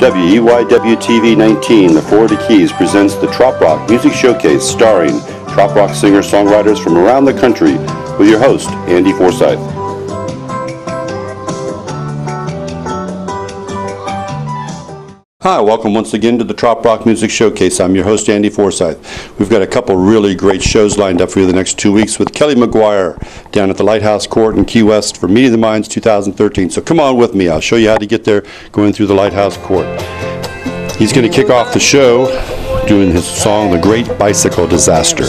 WEYW-TV 19, the Florida Keys, presents the Trop Rock Music Showcase starring Trop Rock singer-songwriters from around the country with your host, Andy Forsyth. Hi, welcome once again to the Trop Rock Music Showcase. I'm your host, Andy Forsyth. We've got a couple really great shows lined up for you the next two weeks with Kelly McGuire down at the Lighthouse Court in Key West for Meeting the Minds 2013. So come on with me. I'll show you how to get there going through the Lighthouse Court. He's going to kick off the show doing his song, The Great Bicycle Disaster.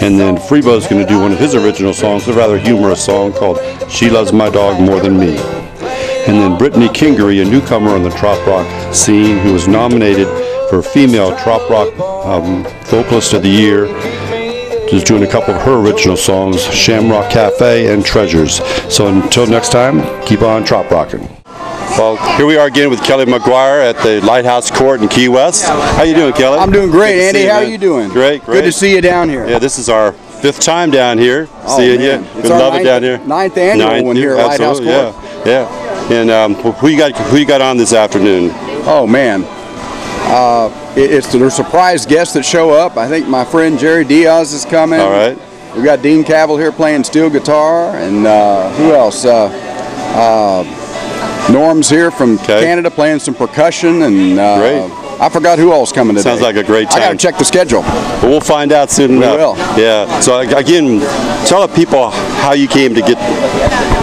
And then Freebo's going to do one of his original songs, a rather humorous song called She Loves My Dog More Than Me. And then Brittany Kingery, a newcomer on the trop rock scene, who was nominated for Female Trop Rock um, Vocalist of the Year, is doing a couple of her original songs, Shamrock Cafe and Treasures. So until next time, keep on trop rocking. Well, here we are again with Kelly McGuire at the Lighthouse Court in Key West. How you doing, Kelly? I'm doing great, Andy. see How are you doing? Great, great. Good to see you down here. Yeah, this is our fifth time down here. Oh, Seeing man. you. It's We love it down here. ninth annual one here at Lighthouse Court. Yeah, yeah. And um, who you got? Who you got on this afternoon? Oh man, uh, it- it's the surprise guests that show up. I think my friend Jerry Diez is coming. All right. We've got Dean Cavill here playing steel guitar, and uh, who else? Uh, uh, Norm's here from Okay. Canada playing some percussion, and uh, Great. I forgot who else coming today. Sounds like a great time. I got to check the schedule. But we'll find out soon We enough. will. Yeah. So again, tell the people how you came to get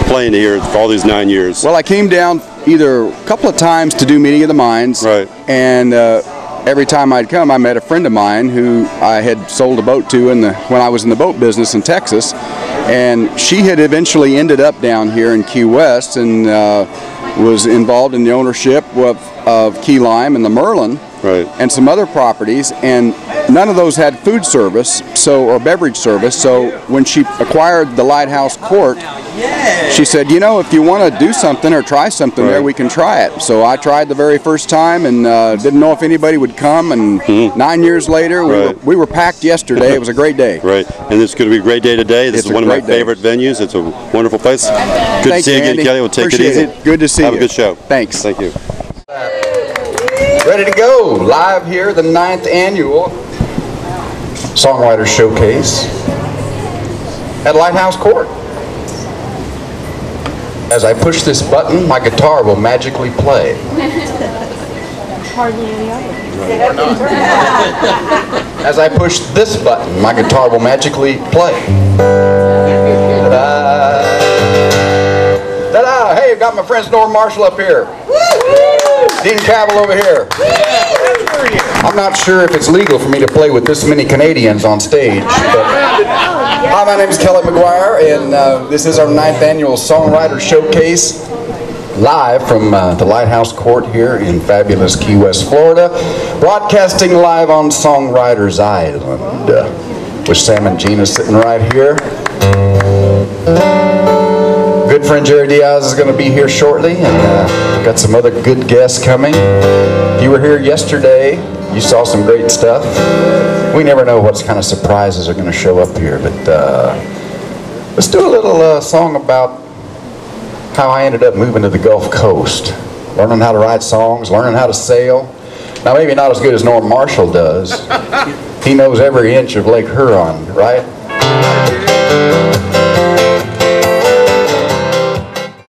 playing here for all these nine years. Well, I came down either a couple of times to do Meeting of the Minds. Right. And uh, every time I'd come, I met a friend of mine who I had sold a boat to in the when I was in the boat business in Texas, and she had eventually ended up down here in Key West and uh, was involved in the ownership of, of Key Lime and the Merlin. Right. And some other properties, and none of those had food service, so or beverage service. So when she acquired the Lighthouse Court, she said, you know, if you want to do something or try something there, we can try it. So I tried the very first time and uh, didn't know if anybody would come. And nine years later, we, Mm-hmm. Right. were, we were packed yesterday. It was a great day. Right. And it's going to be a great day today. This It's is one of my day. favorite venues. It's a wonderful place. Good to see you again. Kelly. We'll take Appreciate it easy. it. Good to see Have you. Have a good show. Thanks. Thank you. Ready to go. Live here, the ninth annual Songwriter Showcase at Lighthouse Court. As I push this button, my guitar will magically play. Hardly any other. As I push this button, my guitar will magically play. Ta-da. Ta-da! Hey, I've got my friend Norm Marshall up here. Dean Cavill over here. I'm not sure if it's legal for me to play with this many Canadians on stage. Hi, my name is Kelly McGuire, and uh, this is our ninth annual Songwriter Showcase live from uh, the Lighthouse Court here in fabulous Key West, Florida, broadcasting live on Songwriters Island, uh, with Sam and Gina sitting right here. Friend Jerry Diez is going to be here shortly, and uh, got some other good guests coming. If you were here yesterday, you saw some great stuff. We never know what kind of surprises are going to show up here, but uh, let's do a little uh, song about how I ended up moving to the Gulf Coast, learning how to write songs, learning how to sail. Now, maybe not as good as Norm Marshall does. He knows every inch of Lake Huron, right?